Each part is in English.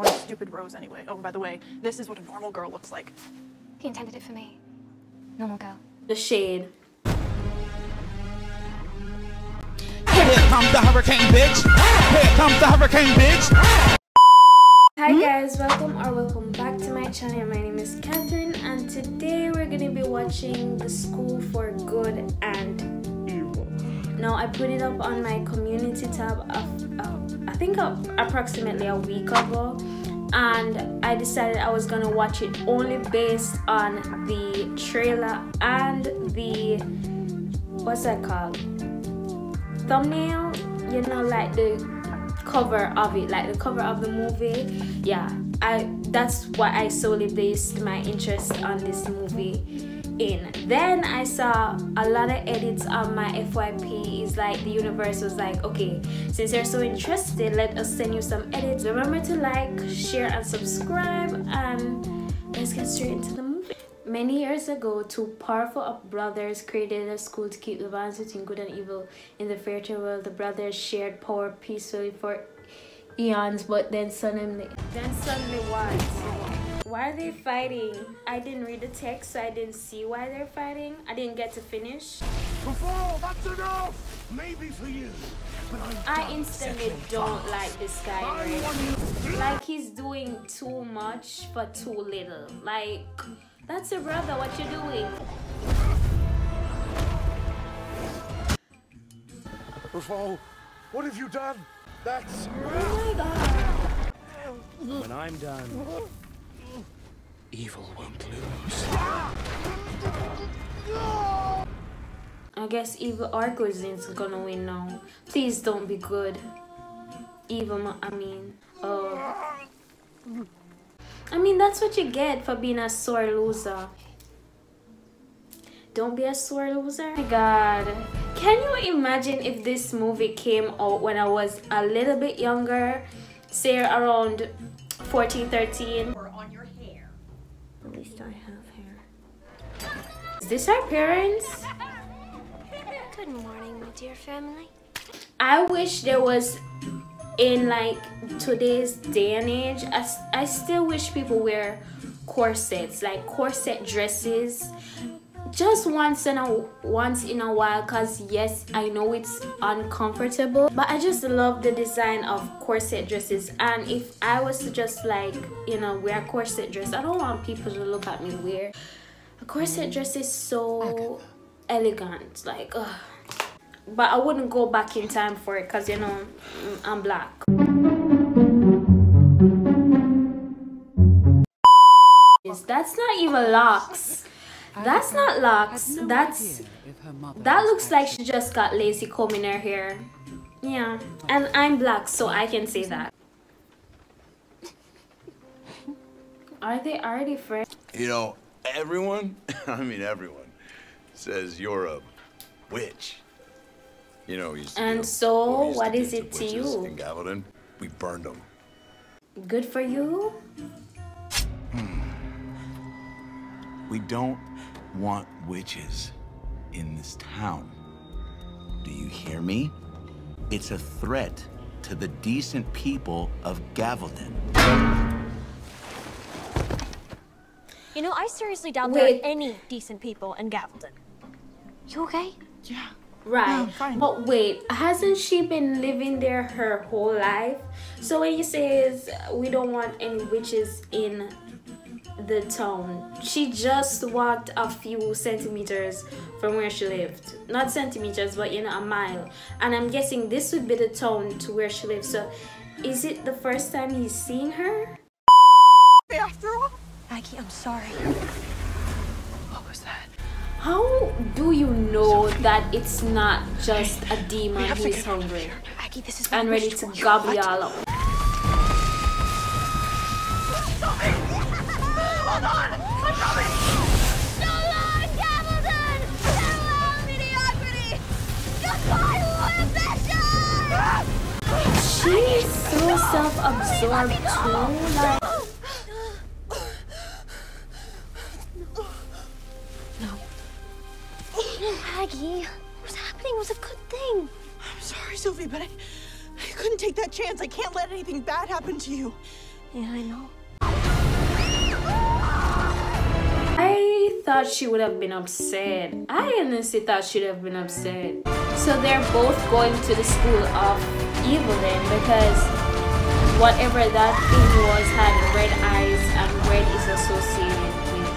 Annoying stupid Rose anyway. Oh, by the way, this is what a normal girl looks like. He intended it for me. Normal girl. The shade. Here comes the hurricane, bitch. Here comes the hurricane, bitch. Hi guys, welcome or welcome back to my channel. My name is Catherine and today we're gonna be watching The School for Good and Evil. Now I put it up on my community tab of, uh, I think approximately a week ago and I decided I was gonna watch it only based on the trailer and the what's that called? Thumbnail, you know, like the cover of it like the cover of the movie yeah i that's why i solely based my interest on this movie in then i saw a lot of edits on my fyp is like the universe was like okay since you're so interested let us send you some edits remember to like share and subscribe and let's get straight into the movie Many years ago, two powerful brothers created a school to keep the balance between good and evil in the fairy world. The brothers shared power peacefully for eons, but then suddenly, then suddenly what? Why are they fighting? I didn't read the text, so I didn't see why they're fighting. I didn't get to finish. Before, that's enough! Maybe for you, but I'm I instantly don't like this guy. Right? Like he's doing too much for too little. Like that's your brother. What you doing? Rafal, what have you done? That's... Oh my god. When I'm done, evil won't lose. I guess evil Arcozin's gonna win now. Please don't be good. Evil, I mean, uh... I mean, that's what you get for being a sore loser. Don't be a sore loser. Oh my god. Can you imagine if this movie came out when I was a little bit younger? Say around 14, 13. This our parents? Good morning, my dear family. I wish there was in like today's day and age I, I still wish people wear corsets like corset dresses just once in a once in a while because yes i know it's uncomfortable but i just love the design of corset dresses and if i was to just like you know wear a corset dress i don't want people to look at me weird corset dress is so elegant like ugh but I wouldn't go back in time for it because you know mm, I'm black. That's not even locks. That's not locks. That's that looks like she just got lazy combing her hair. Yeah, and I'm black, so I can say that. Are they already friends? You know, everyone, I mean everyone, says you're a witch. You know, he's. And so, what, we used what do is it to you? In Gavaldon, we burned them. Good for you? Hmm. We don't want witches in this town. Do you hear me? It's a threat to the decent people of Gavaldon. You know, I seriously doubt Wait. there are any decent people in Gavaldon. You okay? Yeah. Right. Yeah, I'm fine. But wait, hasn't she been living there her whole life? So when you say is we don't want any witches in the town, she just walked a few centimeters from where she lived. Not centimeters, but you know, a mile. And I'm guessing this would be the town to where she lives. So is it the first time he's seeing her? After all? Aggie, I'm sorry. What was that? How do you know that it's not just a demon who's get out of hungry here. Aggie, this is and ready to for. gobble you all up? Hold on! I'm coming! So long, Gavaldon! Farewell, mediocrity! Goodbye, ambition! She's so self-absorbed too. Like, Sophie, but I, I couldn't take that chance. I can't let anything bad happen to you. Yeah, I know. I thought she would have been upset. I honestly thought she'd have been upset. So they're both going to the school of evil then because whatever that thing was had red eyes and red is associated with.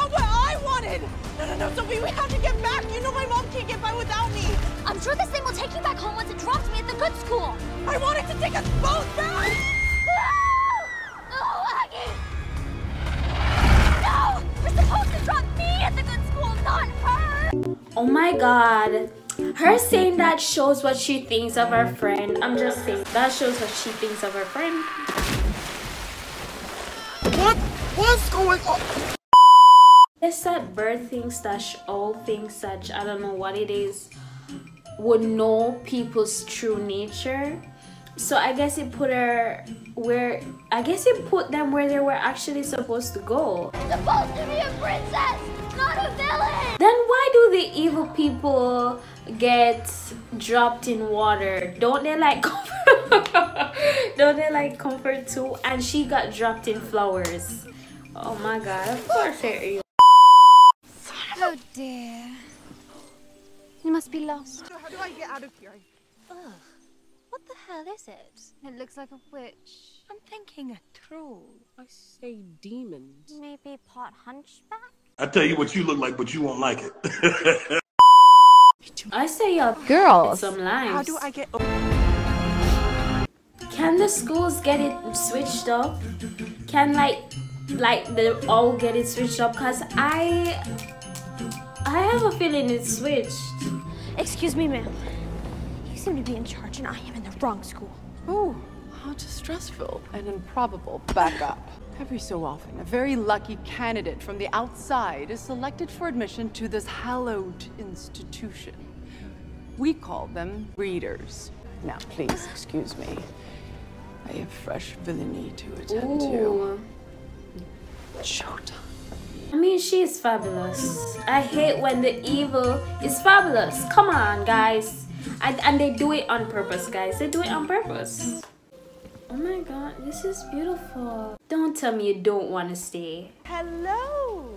Oh, what I wanted! No, no, no, Sophie, we have to get back. You know my mom can't get by without me. Sure this thing will take you back home once it drops me at the good school. I wanted to take us both back. No, Aggie! No! You're supposed to drop me at the good school, not her! Oh my god. Her saying that shows what she thinks of her friend. I'm just saying that shows what she thinks of her friend. What? What's going on? It's that bird thing slash all things such I don't know what it is would know people's true nature. So I guess it put her where I guess it put them where they were actually supposed to go. Supposed to be a princess, not a villain! Then why do the evil people get dropped in water? Don't they like comfort? Don't they like comfort too? And she got dropped in flowers. Oh my god, of course they're evil. Oh dear. You must be lost. So how do I get out of here? What the hell is it? It looks like a witch. I'm thinking a troll. I say demons. Maybe pot hunchback? I tell you what you look like, but you won't like it. I say y'all Girls. some lives. How do I get? Can the schools get it switched up? Can like like they all get it switched up? Cause I I have a feeling it's switched. Excuse me, ma'am. You seem to be in charge, and I am in the wrong school. Oh, how distressful and improbable. Back up. Every so often, a very lucky candidate from the outside is selected for admission to this hallowed institution. We call them readers. Now, please excuse me. I have fresh villainy to attend to. Showtime. I mean, she is fabulous. I hate when the evil is fabulous. Come on, guys. And, and they do it on purpose, guys. They do it on purpose. Oh my god, this is beautiful. Don't tell me you don't want to stay. Hello!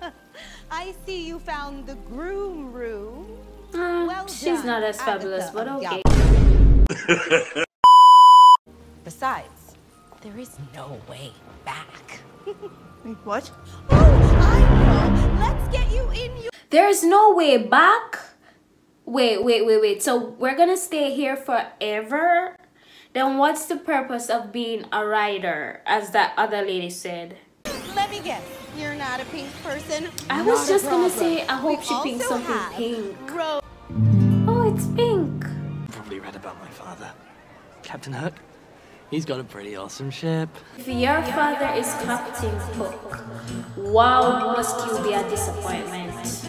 I see you found the groom room. Uh, Well she's done, not as fabulous, but okay. Besides, there is no way back. Wait, what? Oh, I know! Let's get you in your There's no way back. Wait, wait, wait, wait. So we're gonna stay here forever? Then what's the purpose of being a rider, as that other lady said? Let me guess. You're not a pink person. I was Not just gonna say, I hope We she thinks also something pink. Ro- Oh, it's pink. Probably read about my father. Captain Hook. He's got a pretty awesome ship. If your father is Captain Hook, wow, must you be a disappointment.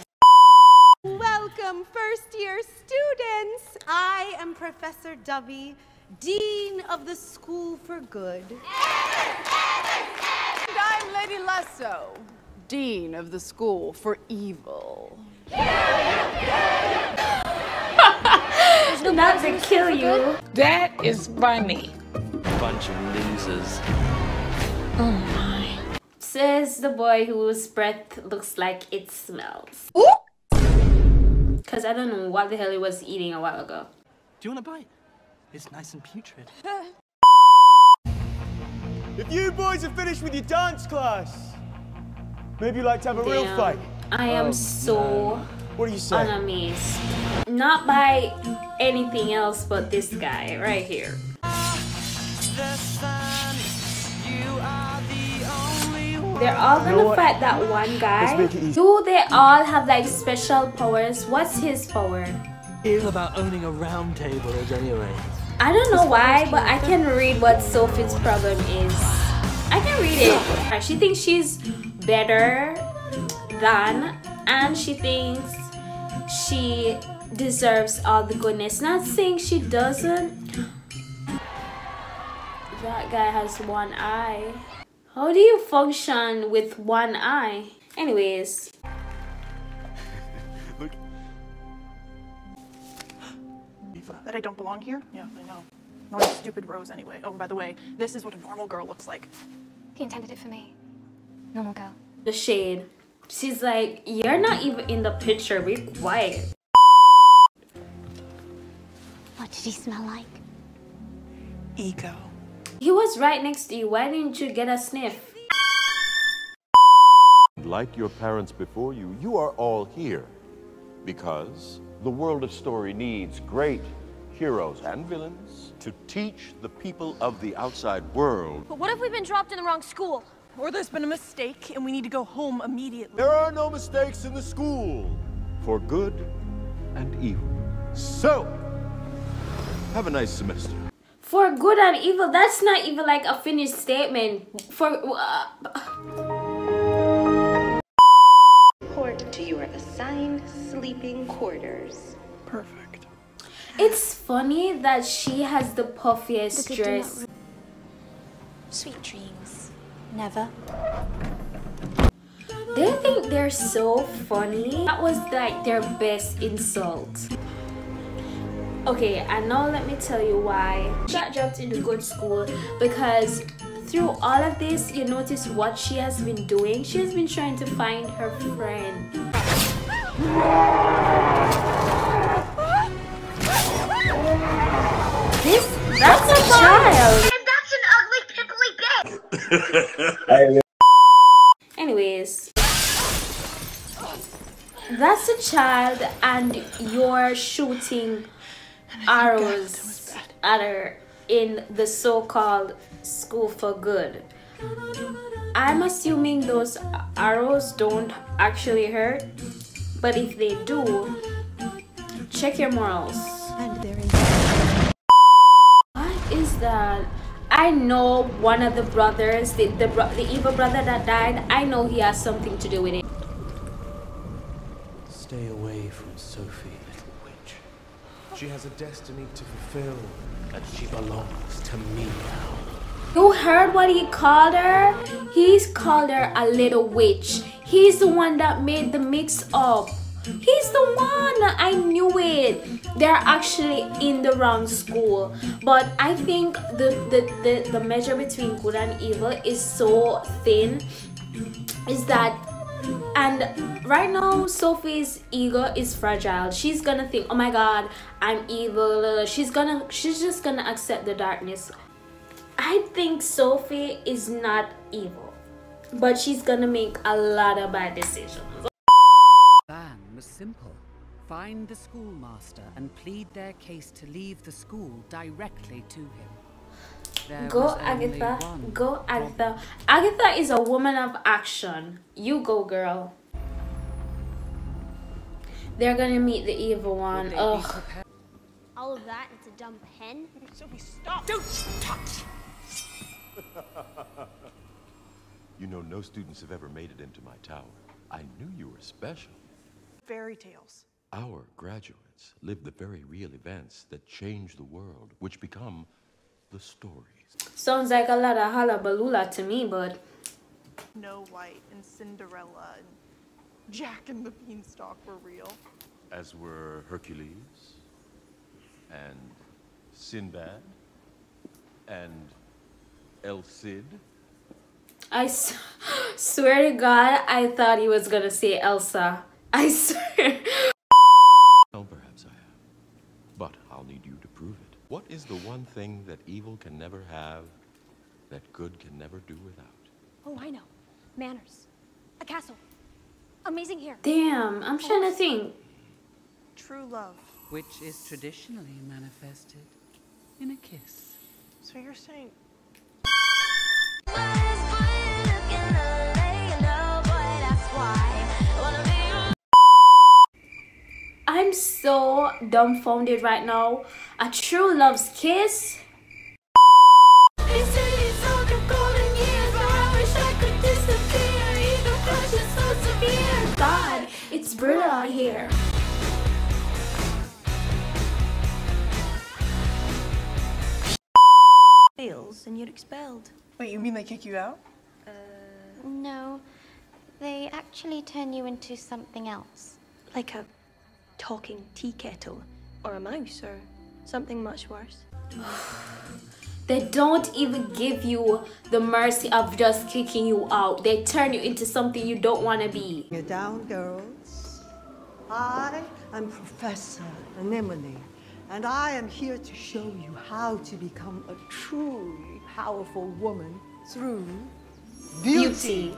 Welcome, first year students. I am Professor Dovey, Dean of the School for Good. And I'm Lady Lesso, Dean of the School for Evil. Not to kill you. That is funny. Bunch of losers. Oh Says the boy whose breath looks like it smells. Cause I don't know what the hell he was eating a while ago. Do you want a bite? It's nice and putrid. If you boys are finished with your dance class, maybe you'd like to have a real Damn. fight. I am oh, so What do you say? unamazed. Not by anything else but this guy right here. They're all gonna what? fight that one guy. make it easy. Do they all have like special powers? What's his power? It's about owning a round table anyway. I don't know why, but I can read what Sophie's problem is. I can read it. She thinks she's better than, and she thinks she deserves all the goodness. Not saying she doesn't. That guy has one eye. How do you function with one eye? Anyways, Look. That I don't belong here? Yeah, I know. Not a stupid rose anyway. Oh, by the way, this is what a normal girl looks like. He intended it for me. Normal girl. The shade. She's like, you're not even in the picture. Be quiet. What did he smell like? Ego. He was right next to you. Why didn't you get a sniff? Like your parents before you, you are all here because the world of story needs great heroes and villains to teach the people of the outside world. But what if we've been dropped in the wrong school? Or there's been a mistake and we need to go home immediately. There are no mistakes in the school for good and evil. So, have a nice semester. For good and evil, that's not even like a finished statement. For uh, Report to your assigned sleeping quarters. Perfect. it's funny that she has the puffiest Look, I do not dress. Sweet dreams. Never. They think they're so funny. That was like their best insult. Okay, and now let me tell you why. She got dropped into good school because through all of this, you notice what she has been doing. She has been trying to find her friend. This, that's a child. And that's an ugly, pimply bitch! Anyways, that's a child, and you're shooting arrows at her in the so-called school for good. I'm assuming those arrows don't actually hurt, but if they do, check your morals. What is that? I know one of the brothers, the, the, bro- the evil brother that died, I know he has something to do with it. Stay away from Sophie, little witch. She has a destiny to fulfill, and she belongs to me now. You heard what he called her? He's called her a little witch. He's the one that made the mix up. He's the one. I knew it. They're actually in the wrong school. But I think the, the, the, the measure between good and evil is so thin. Is that and right now Sophie's ego is fragile. She's gonna think, oh my god, I'm evil. She's gonna she's just gonna accept the darkness. I think Sophie is not evil, but she's gonna make a lot of bad decisions. plan was simple. Find the schoolmaster and plead their case to leave the school directly to him. There Go Agatha, one go Agatha. Agatha is a woman of action. You go, girl. They're gonna meet the evil one. Ugh. All of that, it's a dumb pen. Sophie, stop! Don't touch! You know, no students have ever made it into my tower. I knew you were special. Fairy tales. Our graduates live the very real events that change the world, which become the stories. Sounds like a lot of hullabaloola to me, but Snow White and Cinderella and Jack and the Beanstalk were real. As were Hercules, and Sinbad, and El Cid. I s- swear to God, I thought he was gonna say Elsa. I swear. Oh, perhaps I have. But I'll need you to prove it. What is the one thing that evil can never have, that good can never do without? Oh, I know. Manners. A castle. Amazing hair. Damn, I'm trying to think. True love. which is traditionally manifested in a kiss. So you're saying I'm so dumbfounded right now. A true love's kiss? God, it's brutal out here. Fails and you're expelled. Wait, you mean they kick you out? Uh, no, they actually turn you into something else. Like a talking tea kettle or a mouse or Something much worse. They don't even give you the mercy of just kicking you out. They turn you into something you don't want to be. You're down, girls. I am Professor Anemone, and I am here to show you how to become a truly powerful woman through beauty. Beauty.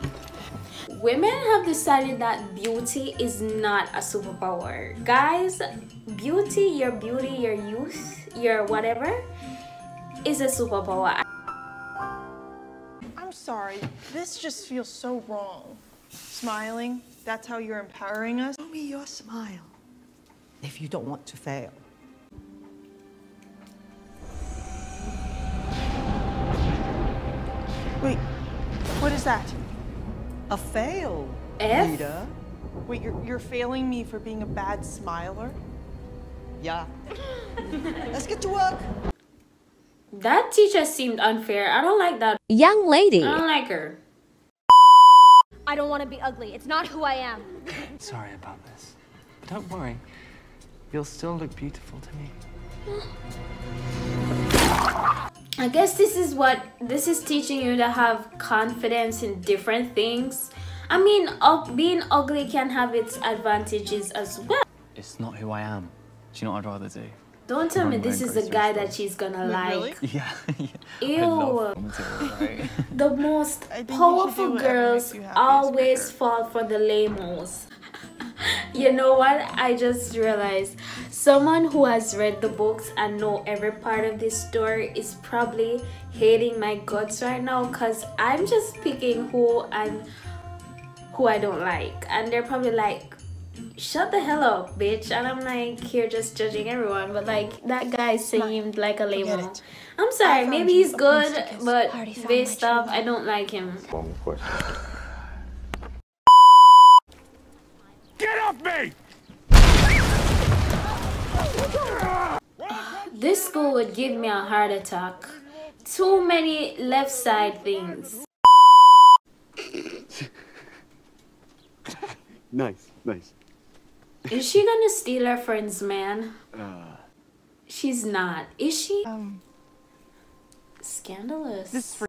Women have decided that beauty is not a superpower. Guys, beauty, your beauty, your youth, your whatever, is a superpower. I'm sorry. This just feels so wrong. Smiling, that's how you're empowering us? Show me your smile if you don't want to fail. Wait, what is that? A fail, F? Rita. Wait, you're, you're failing me for being a bad smiler? Yeah. Let's get to work. That teacher seemed unfair. I don't like that. Young lady. I don't like her. I don't want to be ugly. It's not who I am. Sorry about this. But don't worry. You'll still look beautiful to me. I guess this is what this is teaching you to have confidence in different things. I mean, being ugly can have its advantages as well. It's not who I am. Do you know what I'd rather do? Don't tell me this is the guy store. that she's gonna Wait, like. really? Yeah. yeah. Ew. right? The most I think you should powerful girls makes you happy, always fall for the lamos. you know what? I just realized someone who has read the books and know every part of this story is probably hating my guts right now because I'm just picking who I'm who I don't like. And they're probably like, shut the hell up, bitch. And I'm like here just judging everyone. But like that guy seemed like a lamo. it. I'm sorry, maybe he's good, place to kiss. but Party found based my off, I don't like him. One question. Get off me! This school would give me a heart attack. Too many left side things. Nice, nice. Is she gonna steal her friend's man? Uh, She's not. Is she? Um, Scandalous. this is for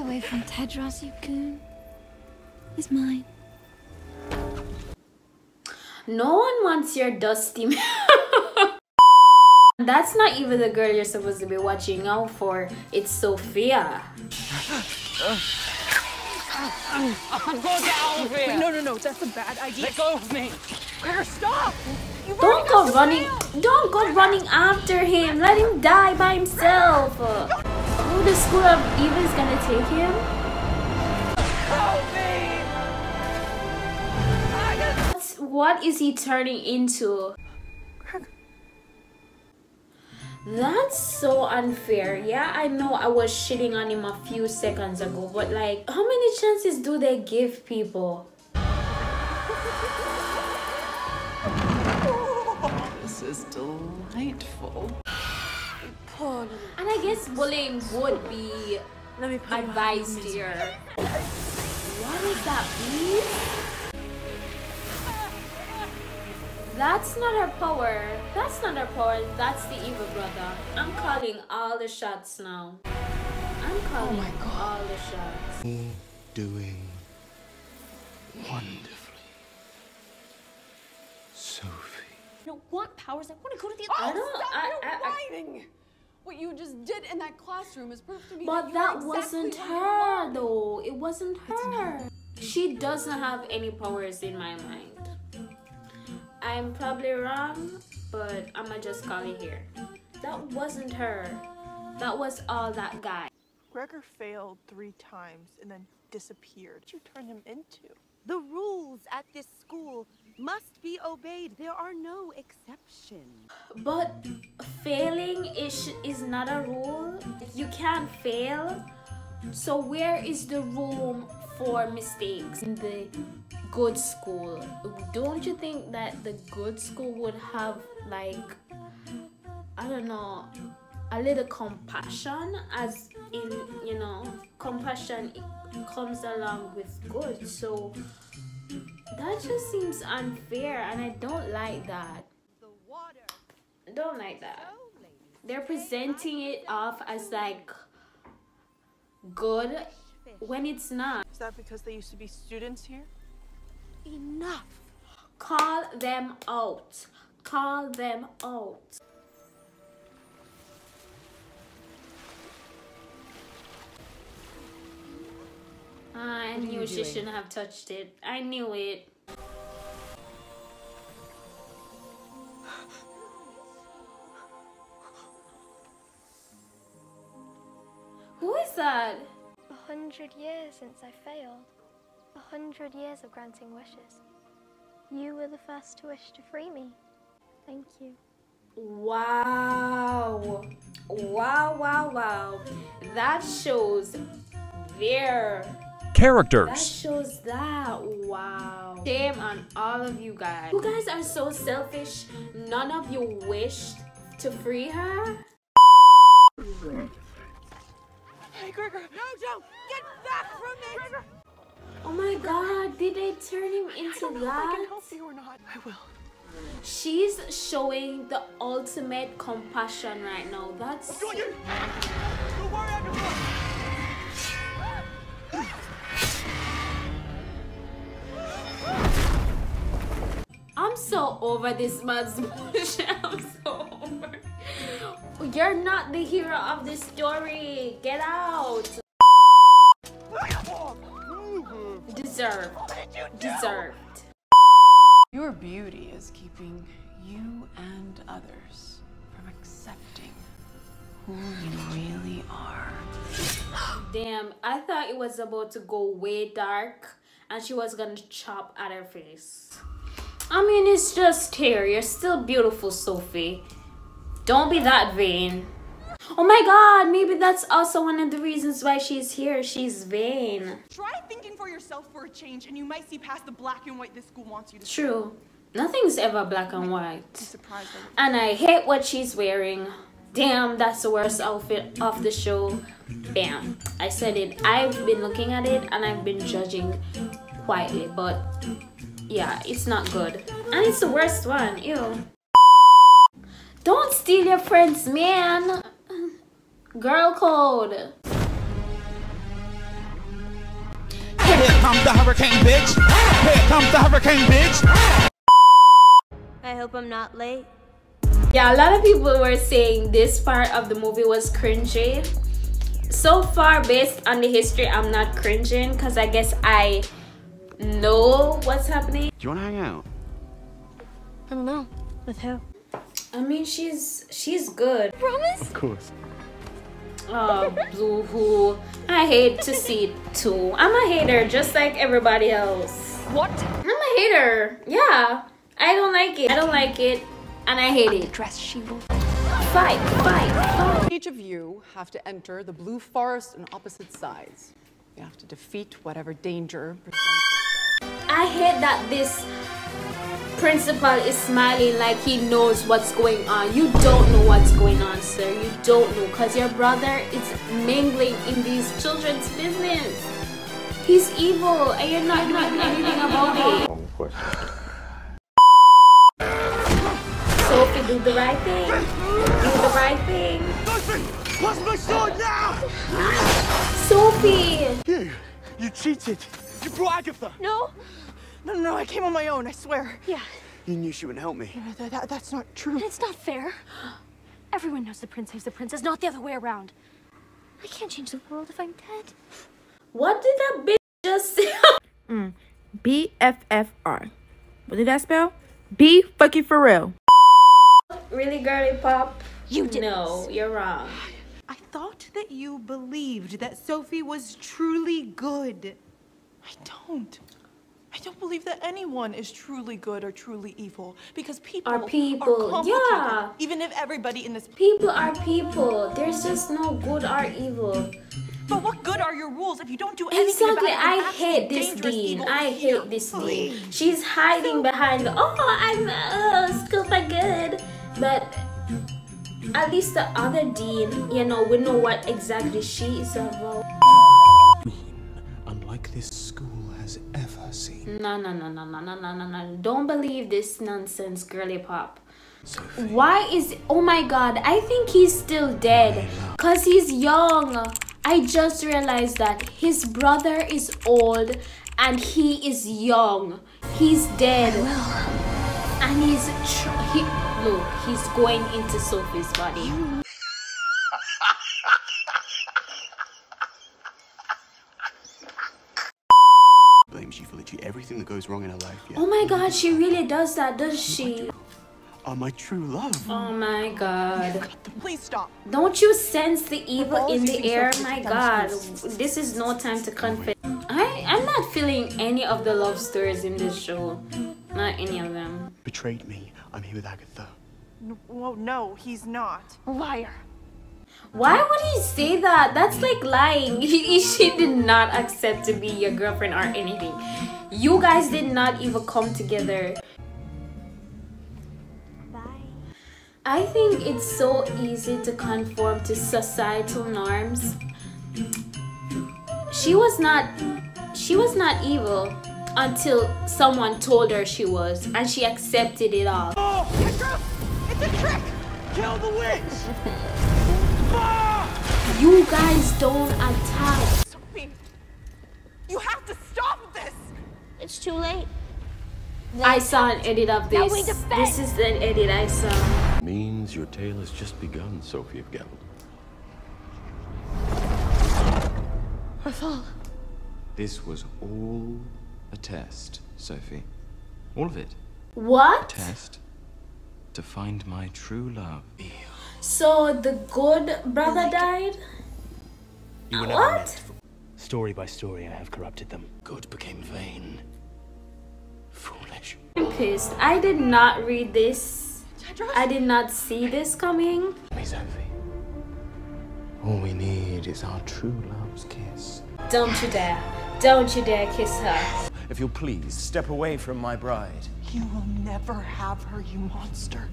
Away from Tedros, you goon. He's mine. No one wants your dusty man. That's not even the girl you're supposed to be watching out for. It's Sophia. Wait, no, no, no, that's a bad idea. Let go of me! Gregor, stop! You've Don't go running. mail. Don't go running after him. Let him die by himself. Oh, the school of evil is gonna take him. Help me! I What is he turning into? That's so unfair. Yeah, I know I was shitting on him a few seconds ago, but like, how many chances do they give people? This is delightful. And I guess bullying would be Let me put you out advised misery. here. What is that, please? That's not her power. That's not her power. That's the evil brother. I'm calling all the shots now. I'm calling oh all the shots. Doing wonderfully. Sophie. I don't want powers. I want to go to the Oh, I don't. stop I, your I, I! What you just did in that classroom is proof to me but that that you're wasn't exactly her, though. It wasn't her. She doesn't have any powers in my mind. I'm probably wrong, but I'ma just call it here. That wasn't her. That was all that guy. Gregor failed three times and then disappeared. What did you turn him into? The rules at this school must be obeyed. There are no exceptions. But failing is is not a rule. You can't fail. So where is the room for mistakes in the good school? Don't you think that the good school would have like I don't know a little compassion as in you know compassion comes along with good so that just seems unfair and I don't like that. Don't like that. They're presenting it off as like good when it's not. Is that because they used to be students here? Enough. Call them out. Call them out. I What knew she doing? shouldn't have touched it. I knew it. Hundred years since I failed. A hundred years of granting wishes. You were the first to wish to free me. Thank you. Wow. Wow, wow, wow. That shows their characters. that shows that. Wow. Shame on all of you guys. You guys are so selfish. None of you wished to free her. Hey, Gregor! No, don't! Get back from me! Oh my god, did they turn him into I don't know if I that? can help you or not. I will. She's showing the ultimate compassion right now. That's Don't worry, I can I'm so over this man's bullshit. I'm so over. You're not the hero of this story. Get out. Deserved. Deserved. Your beauty is keeping you and others from accepting who you really are. Damn, I thought it was about to go way dark and she was gonna chop at her face. I mean, it's just hair. You're still beautiful, Sophie. Don't be that vain. Oh my god, maybe that's also one of the reasons why she's here. She's vain. Try thinking for yourself for a change, and you might see past the black and white this school wants you to see. True. Nothing's ever black and white. Be surprised. I would- And I hate what she's wearing. Damn, that's the worst outfit of the show. Bam. I said it. I've been looking at it and I've been judging quietly, but yeah, it's not good. And it's the worst one. Ew. Don't steal your friends, man. Girl code. Here comes the hurricane, bitch. Here comes the hurricane, bitch. I hope I'm not late. Yeah, a lot of people were saying this part of the movie was cringy. So far, based on the history, I'm not cringing because I guess I know what's happening. Do you want to hang out? I don't know. With who? I mean, she's she's good. Promise? Of course. Oh, Blue Who. I hate to see it too. I'm a hater just like everybody else. What? I'm a hater. Yeah. I don't like it. I don't like it. And I hate it. Dress she will. Fight, fight, fight. Each of you have to enter the blue forest on opposite sides. You have to defeat whatever danger presents itself. I hate that this principal is smiling like he knows what's going on. You don't know what's going on, sir. You don't know because your brother is mingling in these children's business. He's evil and you're not doing anything about it. Wrong question. Sophie, do the right thing. Do the right thing. What's my sword now? Sophie! You, you cheated. You brought Agatha. No. No, no, no, I came on my own, I swear. Yeah, You knew she wouldn't help me. That, that- that's not true. it's not fair. Everyone knows the prince saves the princess, not the other way around. I can't change the world if I'm dead. What did that bitch just say? Mm. B F F R. What did that spell? B fucking for real. really, girly pop? You did No, you're wrong. I thought that you believed that Sophie was truly good. I don't. I don't believe that anyone is truly good or truly evil because people Are people, complicated, yeah. Even if everybody in this People are people. There's just no good or evil. But what good are your rules if you don't do anything Exactly. about it? I hate this dean. I hate this dean. She's hiding behind, The, oh, I'm uh, school for good. But at least the other dean, you know, we know what exactly she is about. Has ever seen. No, no, no, no, no, no, no, no, no. Don't believe this nonsense, girly pop. Why is oh my god, I think he's still dead. Cause he's young. I just realized that his brother is old and he is young. He's dead. And he's tr- he look, he's going into Sophie's body. Blames you for literally everything that goes wrong in her life. Yeah. Oh my god, she really does that, does oh she? Are oh, my true love. Oh my god. Please stop. Don't you sense the evil in the air? My god. This is no time to oh confess. I, I'm not feeling any of the love stories in this show. Not any of them. Betrayed me. I'm here with Agatha. No, well, no, he's not. Liar. Why would he say that? That's like lying. He, she did not accept to be your girlfriend or anything. You guys did not even come together. I think it's so easy to conform to societal norms. She was not she was not evil until someone told her she was and she accepted it all. Oh, Petra! It's a trick! Kill the witch! You guys don't attack. Sophie, you have to stop this! It's too late. I saw an edit of this. This is an edit I saw. Means your tale has just begun, Sophie of Geralt. Her fault. This was all a test, Sophie. All of it. What? A Test to find my true love. So the good brother died? You were never What? for- Story by story, I have corrupted them. Good became vain. Foolish. I'm pissed. I did not read this. I did not see this coming. Me, Sophie. All we need is our true love's kiss. Don't you dare. Don't you dare kiss her. If you'll please, step away from my bride. You will never have her, you monster.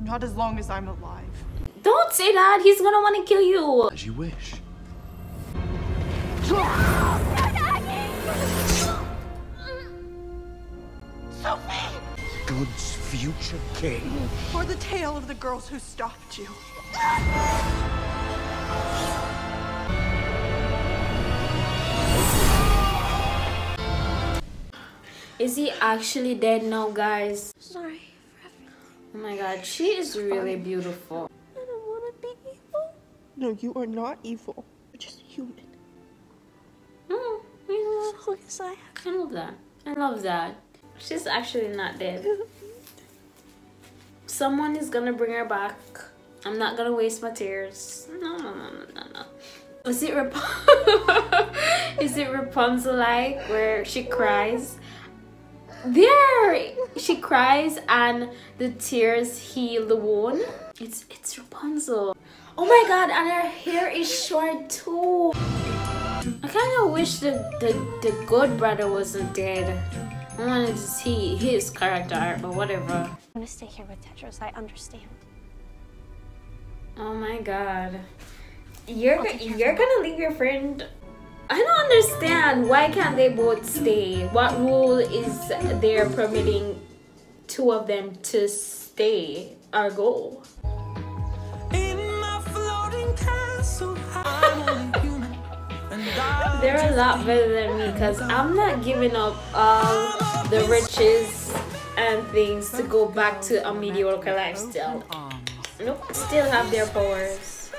Not as long as I'm alive. Don't say that. He's gonna want to kill you. As you wish. Sophie! God's future king. For the tale of the girls who stopped you. Is he actually dead now, guys? Sorry. Oh my god, she is really beautiful. I don't want to be evil. No, you are not evil. You're just human. Oh, you know, Yes, I I love that. I love that. She's actually not dead. Someone is gonna bring her back. I'm not gonna waste my tears. No, no, no, no, no, no. Is it Rap- Is it Rapunzel like where she cries? There, she cries and the tears heal the wound. It's it's Rapunzel. Oh my god, and her hair is short too. I kind of wish the, the the good brother wasn't dead. I wanted to see his character art, but whatever. I'm gonna stay here with Tedros. I understand. Oh my god. You're go- you're gonna leave your friend. I don't understand. Why can't they both stay? What rule is there permitting two of them to stay or go? They're a lot better than me because I'm not giving up all the riches and things to go back to a mediocre lifestyle. Nope, still have their powers.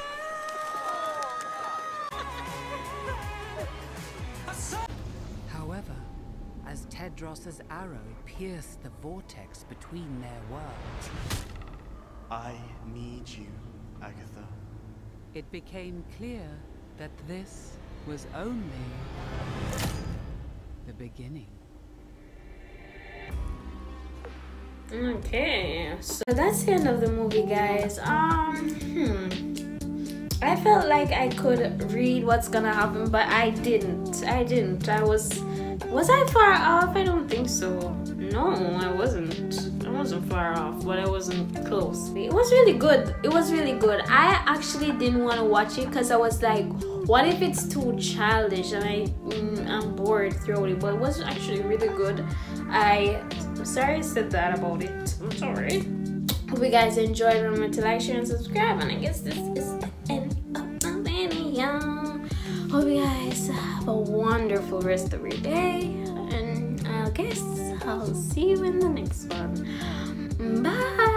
However, as Tedros's arrow pierced the vortex between their worlds, I need you, Agatha. it became clear that this was only the beginning. Okay, so that's the end of the movie, guys. Um, hmm. I felt like I could read what's gonna happen, but I didn't. I didn't. I was. Was I far off? I don't think so. No, I wasn't. I wasn't far off, but I wasn't close. It was really good. It was really good. I actually didn't want to watch it because I was like, what if it's too childish and I mm, I'm bored throughout it? But it was actually really good. I I'm sorry I said that about it. I'm sorry. Hope you guys enjoyed. Remember to like, share, and subscribe. And I guess this is the end of the video. Hope you guys a wonderful rest of your day. And I guess I'll see you in the next one. Bye!